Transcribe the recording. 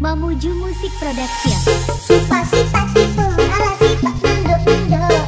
Mamuju Musik Production. Sipa sipa sipu, ala sipa mendo mendo